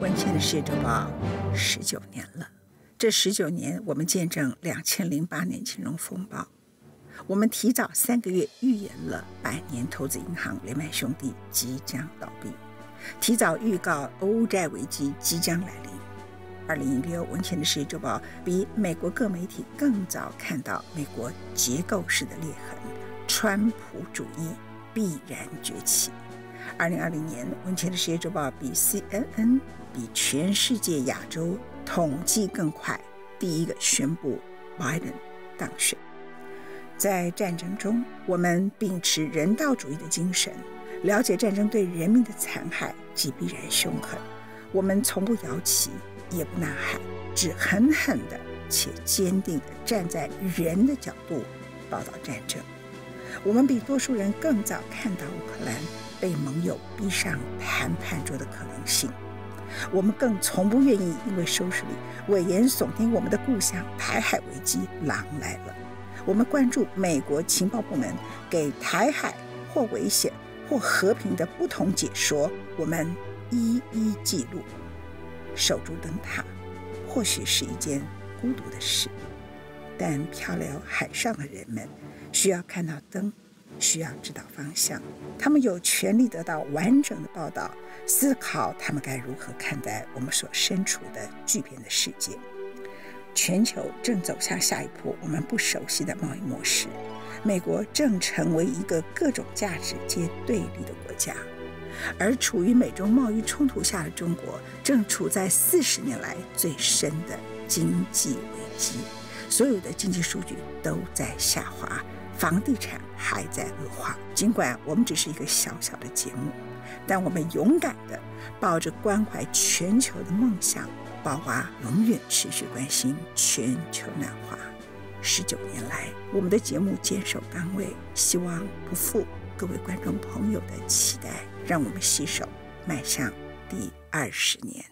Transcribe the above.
温馨的世界周报十九年了。这十九年，我们见证两千零八年金融风暴，我们提早三个月预言了百年投资银行雷曼兄弟即将倒闭，提早预告欧债危机即将来临。二零一六，文茜的世界周报比美国各媒体更早看到美国结构式的裂痕，川普主义必然崛起。二零二零年，文茜的世界周报比 CNN 比全世界亚洲。统计更快，第一个宣布拜登当选。在战争中，我们秉持人道主义的精神，了解战争对人民的残害及必然凶狠。我们从不摇旗，也不呐喊，只狠狠地且坚定地站在人的角度报道战争。我们比多数人更早看到乌克兰被盟友逼上谈判桌的可能性。我们更从不愿意因为收视率危言耸听我们的故乡台海危机狼来了。我们关注美国情报部门给台海或危险或和平的不同解说，我们一一记录。守住灯塔或许是一件孤独的事，但漂流海上的人们需要看到灯。需要指导方向，他们有权利得到完整的报道，思考他们该如何看待我们所身处的巨变的世界。全球正走向下一步我们不熟悉的贸易模式，美国正成为一个各种价值皆对立的国家，而处于美中贸易冲突下的中国正处在四十年来最深的经济危机，所有的经济数据都在下滑。房地产还在恶化，尽管我们只是一个小小的节目，但我们勇敢的抱着关怀全球的梦想，宝华永远持续关心全球暖化。十九年来，我们的节目坚守岗位，希望不负各位观众朋友的期待，让我们携手迈向第二十年。